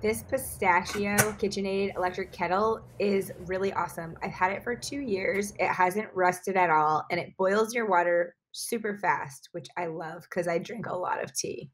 This pistachio KitchenAid electric kettle is really awesome. I've had it for 2 years, it hasn't rusted at all, and it boils your water super fast, which I love because I drink a lot of tea.